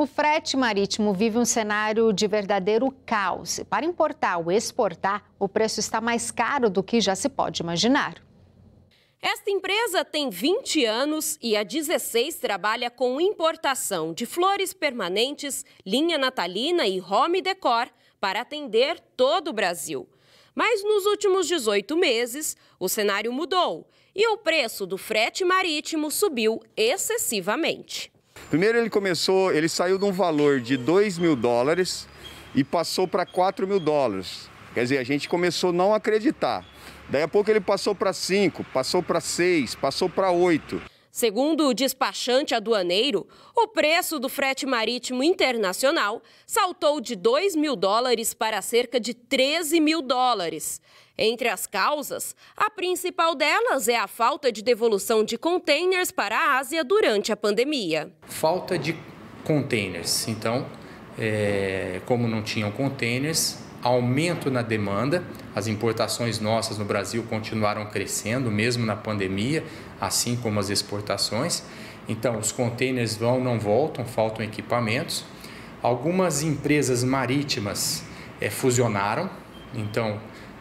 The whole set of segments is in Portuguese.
O frete marítimo vive um cenário de verdadeiro caos. Para importar ou exportar, o preço está mais caro do que já se pode imaginar. Esta empresa tem 20 anos e há 16 trabalha com importação de flores permanentes, linha natalina e home decor para atender todo o Brasil. Mas nos últimos 18 meses, o cenário mudou e o preço do frete marítimo subiu excessivamente. Primeiro ele começou, ele saiu de um valor de 2 mil dólares e passou para 4 mil dólares. Quer dizer, a gente começou a não acreditar. Daí a pouco ele passou para 5, passou para 6, passou para 8. Segundo o despachante aduaneiro, o preço do frete marítimo internacional saltou de 2 mil dólares para cerca de 13 mil dólares. Entre as causas, a principal delas é a falta de devolução de containers para a Ásia durante a pandemia. Falta de containers. Então, é, como não tinham containers, aumento na demanda. As importações nossas no Brasil continuaram crescendo, mesmo na pandemia, assim como as exportações. Então, os containers vão, não voltam, faltam equipamentos. Algumas empresas marítimas é, fusionaram, então,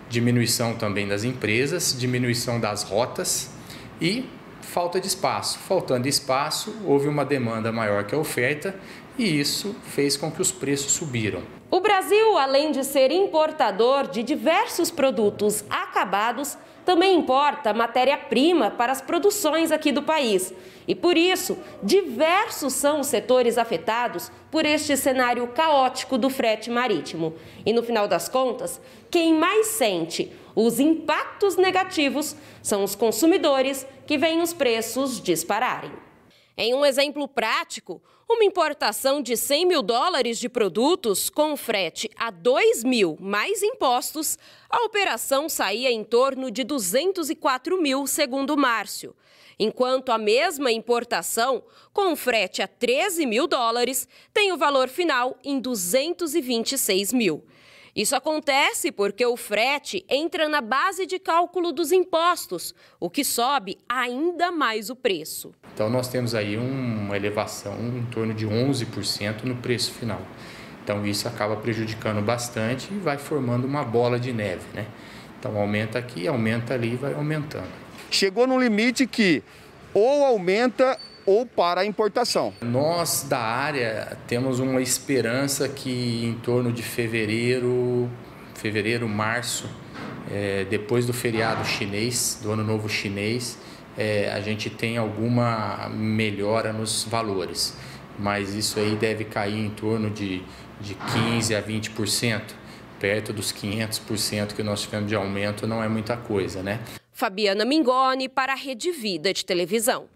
diminuição também das empresas, diminuição das rotas e falta de espaço. Faltando espaço, houve uma demanda maior que a oferta e isso fez com que os preços subiram. O Brasil, além de ser importador de diversos produtos acabados, também importa matéria-prima para as produções aqui do país. E por isso, diversos são os setores afetados por este cenário caótico do frete marítimo. E no final das contas, quem mais sente os impactos negativos são os consumidores que veem os preços dispararem. Em um exemplo prático, uma importação de 100 mil dólares de produtos com frete a 2 mil mais impostos, a operação saía em torno de 204 mil, segundo Márcio. Enquanto a mesma importação, com frete a 13 mil dólares, tem o valor final em 226 mil. Isso acontece porque o frete entra na base de cálculo dos impostos, o que sobe ainda mais o preço. Então, nós temos aí uma elevação em torno de 11% no preço final. Então, isso acaba prejudicando bastante e vai formando uma bola de neve, né? Então, aumenta aqui, aumenta ali e vai aumentando. Chegou no limite que ou aumenta ou para a importação. Nós da área temos uma esperança que em torno de fevereiro, fevereiro, março, é, depois do feriado chinês, do ano novo chinês, é, a gente tem alguma melhora nos valores, mas isso aí deve cair em torno de, de 15 a 20%, perto dos 500% que nós tivemos de aumento não é muita coisa, né? Fabiana Mingoni para a Rede Vida de Televisão.